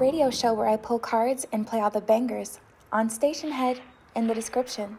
radio show where I pull cards and play all the bangers on Stationhead in the description.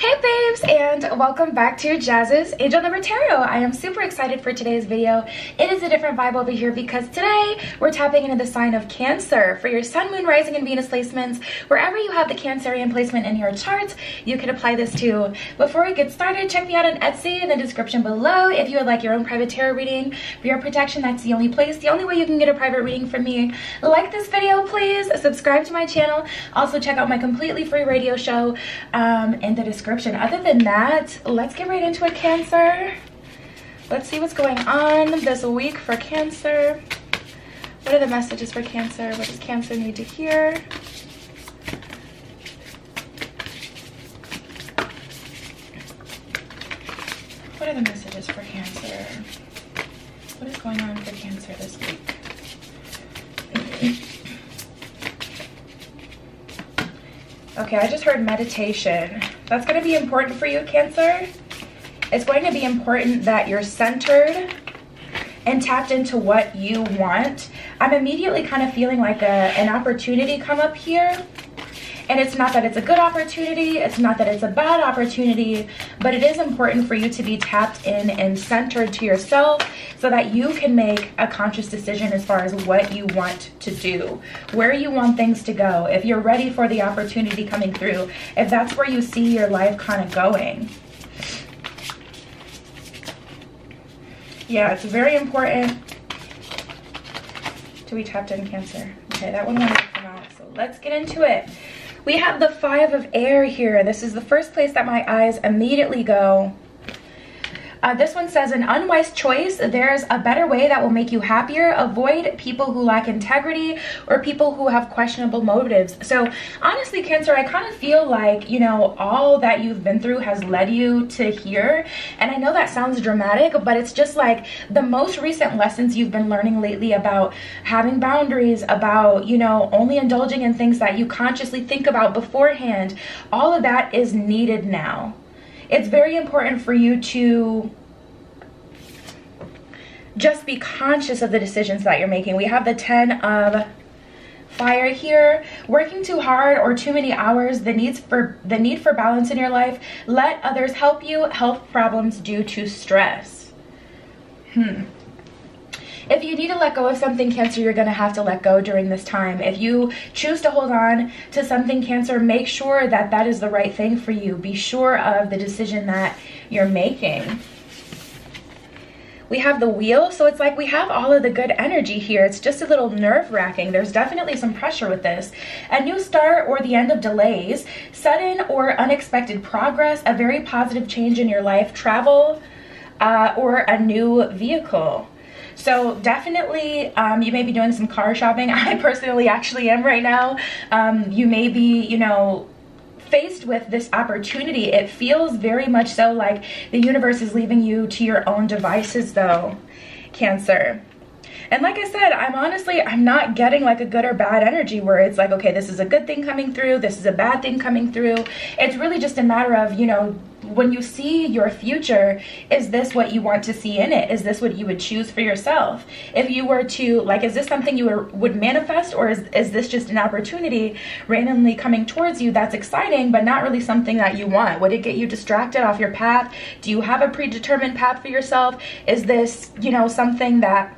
Hey babes and welcome back to Jazz's Angel Number Tarot. I am super excited for today's video. It is a different vibe over here because today we're tapping into the sign of Cancer. For your Sun, Moon, Rising, and Venus placements, wherever you have the Cancerian placement in your charts, you can apply this to. Before we get started, check me out on Etsy in the description below. If you would like your own private tarot reading for your protection, that's the only place, the only way you can get a private reading from me. Like this video, please. Subscribe to my channel. Also check out my completely free radio show um, in the description description. Other than that, let's get right into it, Cancer. Let's see what's going on this week for Cancer. What are the messages for Cancer? What does Cancer need to hear? What are the messages for Cancer? What is going on for Cancer this week? Okay, I just heard meditation. That's going to be important for you, Cancer. It's going to be important that you're centered and tapped into what you want. I'm immediately kind of feeling like a, an opportunity come up here. And it's not that it's a good opportunity, it's not that it's a bad opportunity, but it is important for you to be tapped in and centered to yourself so that you can make a conscious decision as far as what you want to do, where you want things to go, if you're ready for the opportunity coming through, if that's where you see your life kind of going. Yeah, it's very important to be tapped in Cancer. Okay, that one wanted to come out, so let's get into it. We have the Five of Air here. This is the first place that my eyes immediately go uh, this one says, an unwise choice. There's a better way that will make you happier. Avoid people who lack integrity or people who have questionable motives. So honestly, Cancer, I kind of feel like, you know, all that you've been through has led you to here. And I know that sounds dramatic, but it's just like the most recent lessons you've been learning lately about having boundaries, about, you know, only indulging in things that you consciously think about beforehand. All of that is needed now it's very important for you to just be conscious of the decisions that you're making. We have the 10 of fire here. Working too hard or too many hours the needs for the need for balance in your life let others help you. Health problems due to stress. Hmm if you need to let go of something cancer you're going to have to let go during this time. If you choose to hold on to something cancer make sure that that is the right thing for you. Be sure of the decision that you're making. We have the wheel so it's like we have all of the good energy here. It's just a little nerve-wracking there's definitely some pressure with this. A new start or the end of delays sudden or unexpected progress a very positive change in your life travel uh, or a new vehicle so definitely um, you may be doing some car shopping. I personally actually am right now. Um, you may be, you know, faced with this opportunity. It feels very much so like the universe is leaving you to your own devices though, Cancer. And like I said, I'm honestly, I'm not getting like a good or bad energy where it's like, okay, this is a good thing coming through, this is a bad thing coming through. It's really just a matter of, you know, when you see your future, is this what you want to see in it? Is this what you would choose for yourself? If you were to, like, is this something you were, would manifest or is, is this just an opportunity randomly coming towards you that's exciting but not really something that you want? Would it get you distracted off your path? Do you have a predetermined path for yourself? Is this, you know, something that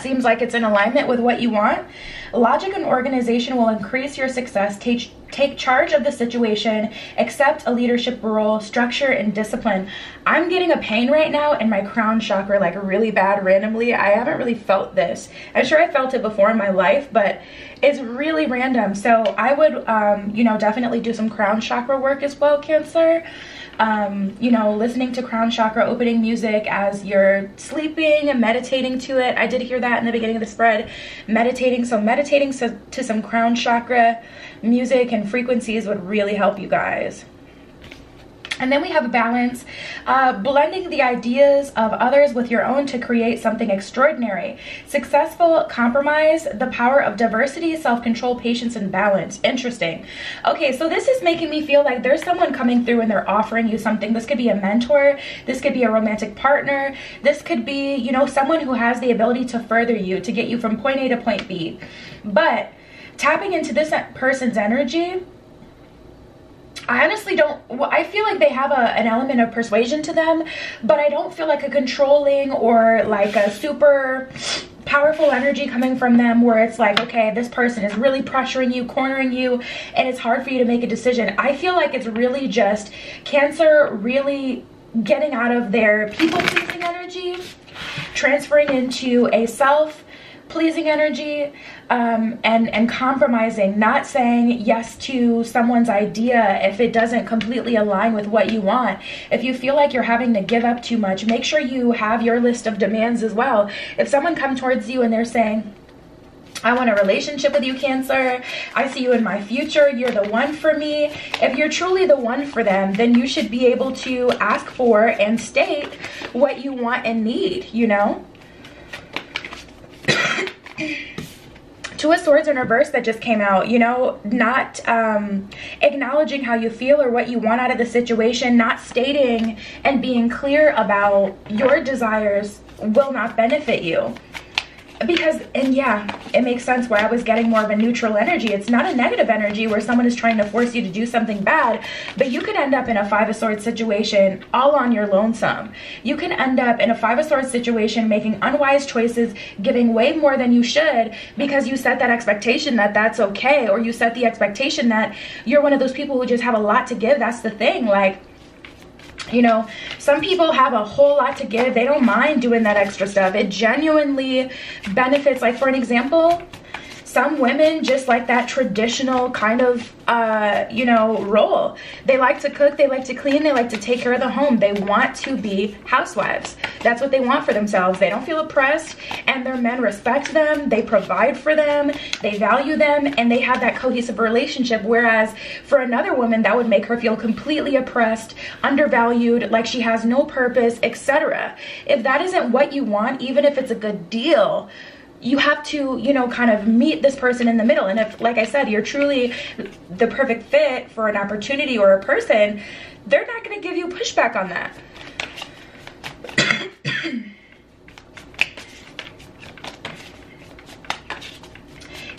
seems like it's in alignment with what you want. Logic and organization will increase your success. Take, take charge of the situation, accept a leadership role, structure, and discipline. I'm getting a pain right now in my crown chakra, like really bad randomly. I haven't really felt this. I'm sure I felt it before in my life, but it's really random. So I would, um, you know, definitely do some crown chakra work as well, Cancer um, you know, listening to crown chakra opening music as you're sleeping and meditating to it. I did hear that in the beginning of the spread. Meditating, so meditating so, to some crown chakra music and frequencies would really help you guys. And then we have a balance, uh, blending the ideas of others with your own to create something extraordinary. Successful compromise, the power of diversity, self-control, patience, and balance. Interesting. Okay, so this is making me feel like there's someone coming through and they're offering you something. This could be a mentor. This could be a romantic partner. This could be, you know, someone who has the ability to further you, to get you from point A to point B. But tapping into this person's energy, I honestly don't, well, I feel like they have a, an element of persuasion to them, but I don't feel like a controlling or like a super powerful energy coming from them where it's like, okay, this person is really pressuring you, cornering you, and it's hard for you to make a decision. I feel like it's really just Cancer really getting out of their people pleasing energy, transferring into a self pleasing energy um, and and compromising not saying yes to someone's idea if it doesn't completely align with what you want if you feel like you're having to give up too much make sure you have your list of demands as well if someone comes towards you and they're saying I want a relationship with you, Cancer. I see you in my future. You're the one for me. If you're truly the one for them, then you should be able to ask for and state what you want and need, you know? Two of Swords in reverse that just came out, you know, not um, acknowledging how you feel or what you want out of the situation, not stating and being clear about your desires will not benefit you because and yeah it makes sense why i was getting more of a neutral energy. It's not a negative energy where someone is trying to force you to do something bad but you could end up in a five of swords situation all on your lonesome. You can end up in a five of swords situation making unwise choices giving way more than you should because you set that expectation that that's okay or you set the expectation that you're one of those people who just have a lot to give. That's the thing. Like you know some people have a whole lot to give. They don't mind doing that extra stuff. It genuinely benefits like for an example some women just like that traditional kind of uh, you know role. They like to cook they like to clean they like to take care of the home. They want to be housewives. That's what they want for themselves. They don't feel oppressed and their men respect them they provide for them they value them and they have that cohesive relationship. Whereas for another woman that would make her feel completely oppressed undervalued like she has no purpose etc if that isn't what you want even if it's a good deal you have to you know kind of meet this person in the middle. And if like i said you're truly the perfect fit for an opportunity or a person they're not going to give you pushback on that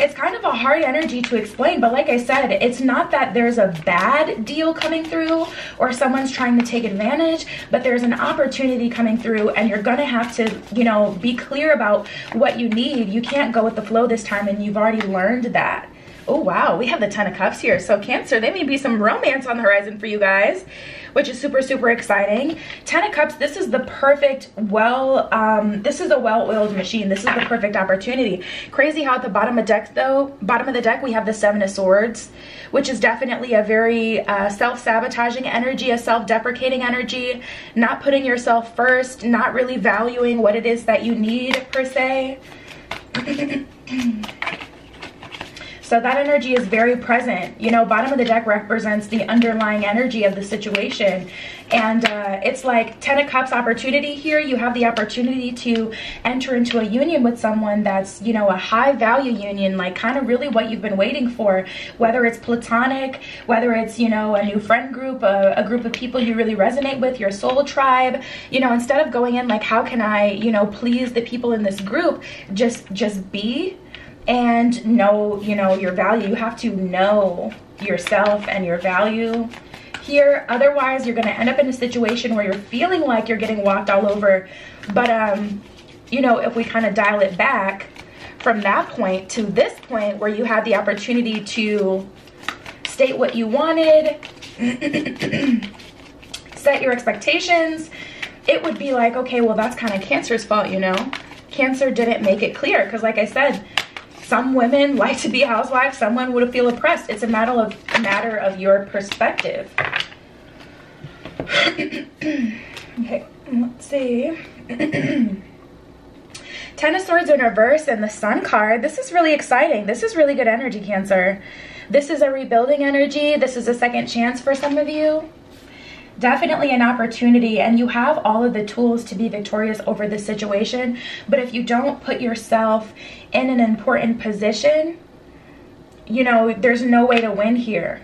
it's kind of a hard energy to explain but like i said it's not that there's a bad deal coming through or someone's trying to take advantage but there's an opportunity coming through and you're gonna have to you know be clear about what you need. You can't go with the flow this time and you've already learned that oh wow we have the ten of cups here so cancer there may be some romance on the horizon for you guys which is super, super exciting. Ten of Cups, this is the perfect, well, um, this is a well-oiled machine. This is the perfect opportunity. Crazy how at the bottom of deck though, bottom of the deck, we have the Seven of Swords, which is definitely a very uh, self-sabotaging energy, a self-deprecating energy, not putting yourself first, not really valuing what it is that you need per se. So that energy is very present. You know, bottom of the deck represents the underlying energy of the situation. And uh, it's like 10 of Cups opportunity here. You have the opportunity to enter into a union with someone that's, you know, a high value union, like kind of really what you've been waiting for, whether it's platonic, whether it's, you know, a new friend group, a, a group of people you really resonate with, your soul tribe, you know, instead of going in like, how can I, you know, please the people in this group, just, just be and know, you know, your value. You have to know yourself and your value here. Otherwise, you're going to end up in a situation where you're feeling like you're getting walked all over. But, um, you know, if we kind of dial it back from that point to this point where you had the opportunity to state what you wanted, set your expectations, it would be like, okay, well, that's kind of Cancer's fault, you know? Cancer didn't make it clear because like I said, some women like to be housewives someone would feel oppressed. It's a matter of a matter of your perspective. Okay let's see. Ten of swords in reverse and the sun card. This is really exciting. This is really good energy cancer. This is a rebuilding energy. This is a second chance for some of you definitely an opportunity and you have all of the tools to be victorious over this situation. But if you don't put yourself in an important position you know there's no way to win here.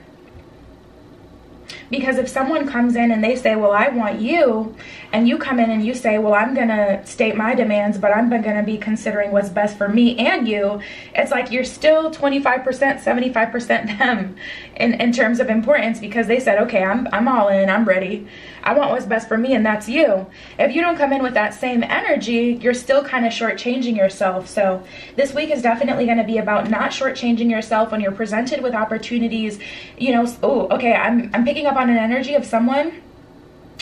Because if someone comes in and they say, well, I want you, and you come in and you say, well, I'm going to state my demands, but I'm going to be considering what's best for me and you, it's like you're still 25%, 75% them in, in terms of importance because they said, okay, I'm, I'm all in, I'm ready. I want what's best for me, and that's you. If you don't come in with that same energy, you're still kind of shortchanging yourself. So this week is definitely going to be about not shortchanging yourself when you're presented with opportunities. You know, oh, okay, I'm, I'm picking up on an energy of someone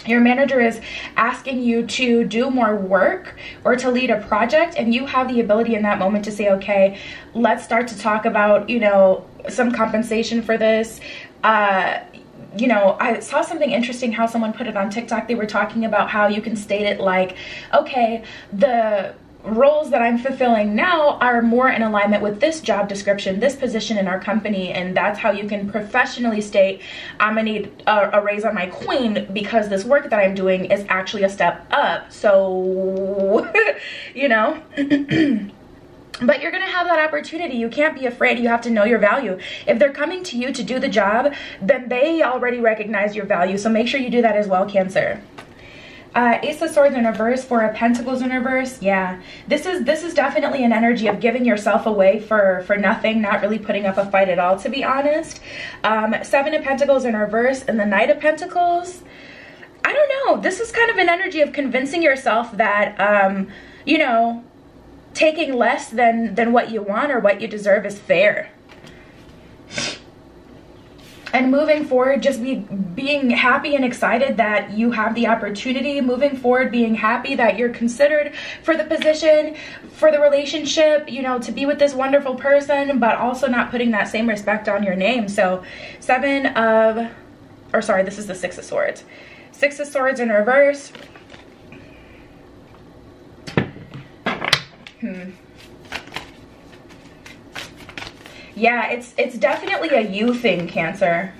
your manager is asking you to do more work or to lead a project and you have the ability in that moment to say okay let's start to talk about you know some compensation for this uh, you know, I saw something interesting how someone put it on TikTok. They were talking about how you can state it like, okay, the roles that I'm fulfilling now are more in alignment with this job description, this position in our company, and that's how you can professionally state, I'm gonna need a, a raise on my queen because this work that I'm doing is actually a step up. So, you know. but you're gonna have that opportunity. You can't be afraid. You have to know your value. If they're coming to you to do the job then they already recognize your value. So make sure you do that as well cancer uh, Ace of Swords in reverse, Four of Pentacles in reverse. Yeah, this is this is definitely an energy of giving yourself away for for nothing, not really putting up a fight at all, to be honest. Um, Seven of Pentacles in reverse, and the Knight of Pentacles. I don't know. This is kind of an energy of convincing yourself that, um, you know, taking less than than what you want or what you deserve is fair and moving forward just be being happy and excited that you have the opportunity. Moving forward being happy that you're considered for the position for the relationship you know to be with this wonderful person but also not putting that same respect on your name. So seven of or sorry this is the six of swords. Six of swords in reverse. Hmm. Yeah, it's it's definitely a you thing, Cancer.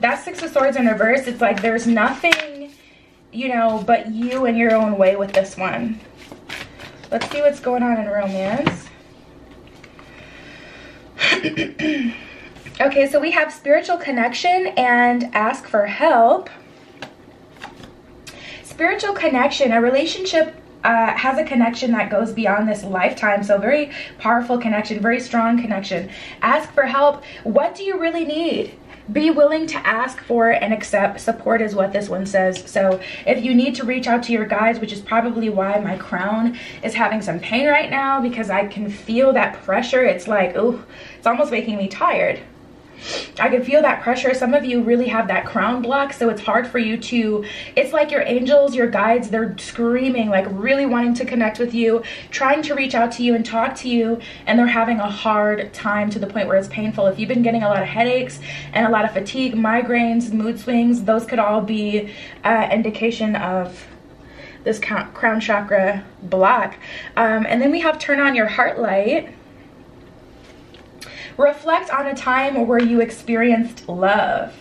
That Six of Swords in reverse, it's like there's nothing, you know, but you and your own way with this one. Let's see what's going on in romance. okay, so we have spiritual connection and ask for help. Spiritual connection, a relationship uh, has a connection that goes beyond this lifetime. So very powerful connection, very strong connection. Ask for help. What do you really need? Be willing to ask for and accept support is what this one says. So if you need to reach out to your guides, which is probably why my crown is having some pain right now because I can feel that pressure. It's like, oh, it's almost making me tired. I can feel that pressure. Some of you really have that crown block, so it's hard for you to, it's like your angels, your guides, they're screaming, like really wanting to connect with you, trying to reach out to you and talk to you, and they're having a hard time to the point where it's painful. If you've been getting a lot of headaches and a lot of fatigue, migraines, mood swings, those could all be uh, indication of this crown chakra block. Um, and then we have turn on your heart light Reflect on a time where you experienced love.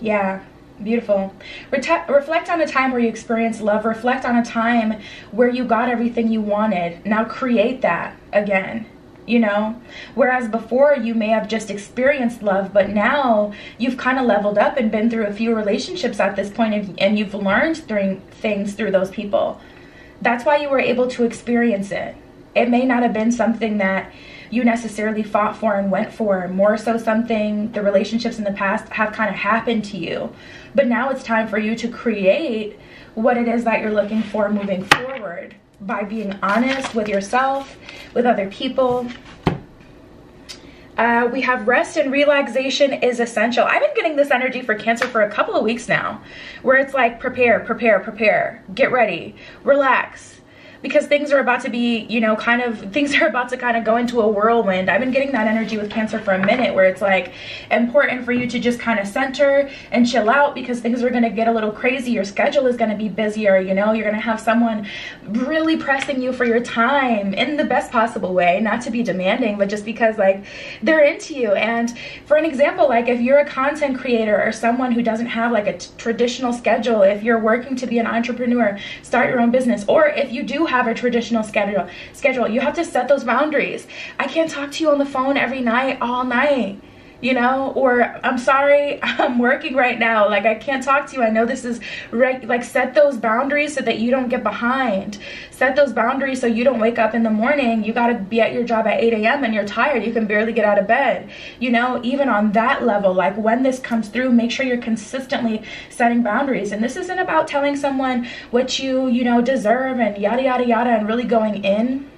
Yeah, beautiful. Reflect on a time where you experienced love. Reflect on a time where you got everything you wanted. Now create that again you know whereas before you may have just experienced love but now you've kind of leveled up and been through a few relationships at this point and you've learned through things through those people that's why you were able to experience it it may not have been something that you necessarily fought for and went for. More so something the relationships in the past have kind of happened to you. But now it's time for you to create what it is that you're looking for moving forward by being honest with yourself, with other people. Uh, we have rest and relaxation is essential. I've been getting this energy for Cancer for a couple of weeks now, where it's like prepare, prepare, prepare, get ready, relax, because things are about to be, you know, kind of, things are about to kind of go into a whirlwind. I've been getting that energy with Cancer for a minute where it's like important for you to just kind of center and chill out because things are going to get a little crazy. Your schedule is going to be busier, you know, you're going to have someone really pressing you for your time in the best possible way, not to be demanding, but just because like they're into you. And for an example, like if you're a content creator or someone who doesn't have like a traditional schedule, if you're working to be an entrepreneur, start your own business, or if you do have a traditional schedule, schedule, you have to set those boundaries. I can't talk to you on the phone every night, all night you know or i'm sorry i'm working right now. Like i can't talk to you. I know this is right like set those boundaries so that you don't get behind. Set those boundaries so you don't wake up in the morning. You got to be at your job at 8 a.m and you're tired. You can barely get out of bed. You know even on that level like when this comes through make sure you're consistently setting boundaries. And this isn't about telling someone what you you know deserve and yada yada yada and really going in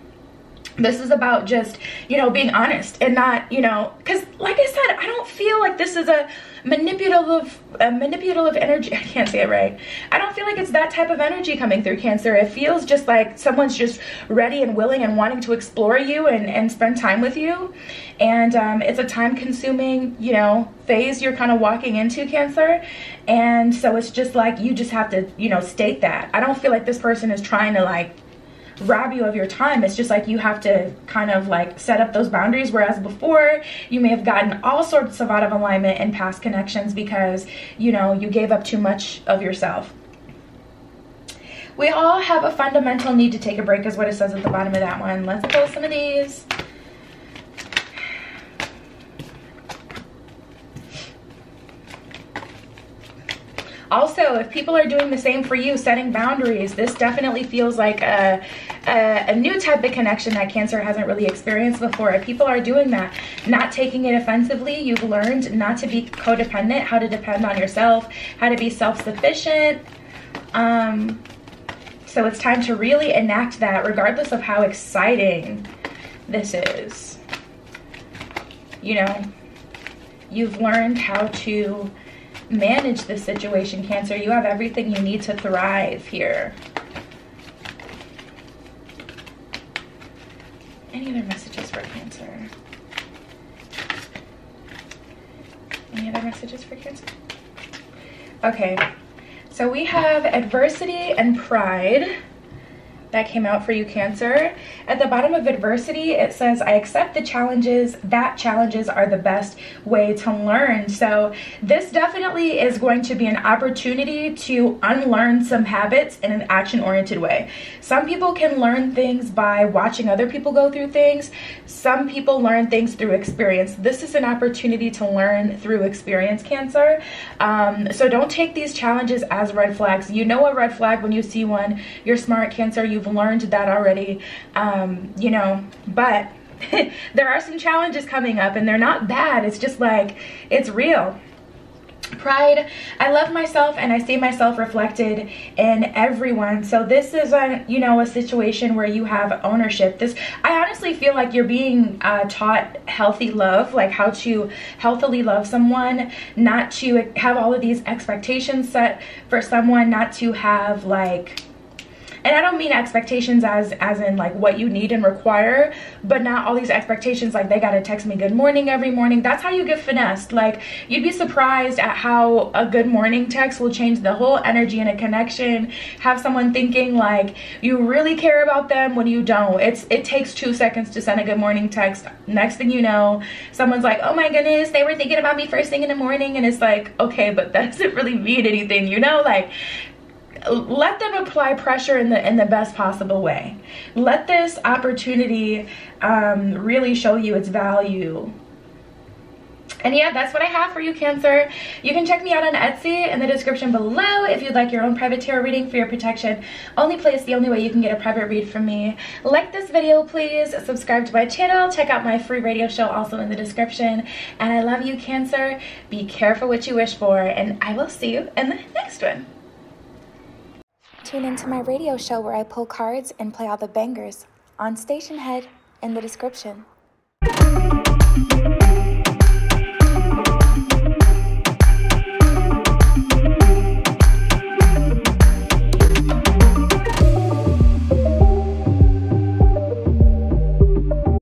this is about just you know being honest and not you know because like i said i don't feel like this is a manipulative a manipulative energy i can't say it right. I don't feel like it's that type of energy coming through cancer. It feels just like someone's just ready and willing and wanting to explore you and and spend time with you. And um, it's a time consuming you know phase you're kind of walking into cancer. And so it's just like you just have to you know state that. I don't feel like this person is trying to like rob you of your time. It's just like you have to kind of like set up those boundaries. Whereas before, you may have gotten all sorts of out of alignment in past connections because, you know, you gave up too much of yourself. We all have a fundamental need to take a break is what it says at the bottom of that one. Let's pull some of these. Also, if people are doing the same for you, setting boundaries, this definitely feels like a, a, a, new type of connection that Cancer hasn't really experienced before. If people are doing that, not taking it offensively, you've learned not to be codependent, how to depend on yourself, how to be self-sufficient. Um, so it's time to really enact that regardless of how exciting this is. You know, you've learned how to manage this situation, Cancer. You have everything you need to thrive here. Any other messages for Cancer? Any other messages for Cancer? Okay, so we have adversity and pride that came out for you, Cancer. At the bottom of adversity, it says, I accept the challenges, that challenges are the best way to learn. So this definitely is going to be an opportunity to unlearn some habits in an action-oriented way. Some people can learn things by watching other people go through things. Some people learn things through experience. This is an opportunity to learn through experience, Cancer. Um, so don't take these challenges as red flags. You know a red flag when you see one. You're smart, Cancer. You you've learned that already, um, you know, but there are some challenges coming up and they're not bad. It's just like, it's real. Pride i love myself and i see myself reflected in everyone. So this is a you know a situation where you have ownership. This i honestly feel like you're being uh, taught healthy love like how to healthily love someone not to have all of these expectations set for someone not to have like and i don't mean expectations as as in like what you need and require but not all these expectations like they gotta text me good morning every morning. That's how you get finessed. Like you'd be surprised at how a good morning text will change the whole energy in a connection. Have someone thinking like you really care about them when you don't. It's it takes two seconds to send a good morning text. Next thing you know someone's like oh my goodness they were thinking about me first thing in the morning. And it's like okay but that doesn't really mean anything you know? Like let them apply pressure in the in the best possible way let this opportunity um, really show you its value and yeah, that's what I have for you, Cancer. You can check me out on Etsy in the description below if you'd like your own private tarot reading for your protection. Only place, the only way you can get a private read from me. Like this video, please. Subscribe to my channel. Check out my free radio show also in the description. And I love you, Cancer. Be careful what you wish for. And I will see you in the next one. Tune into my radio show where I pull cards and play all the bangers on Stationhead in the description.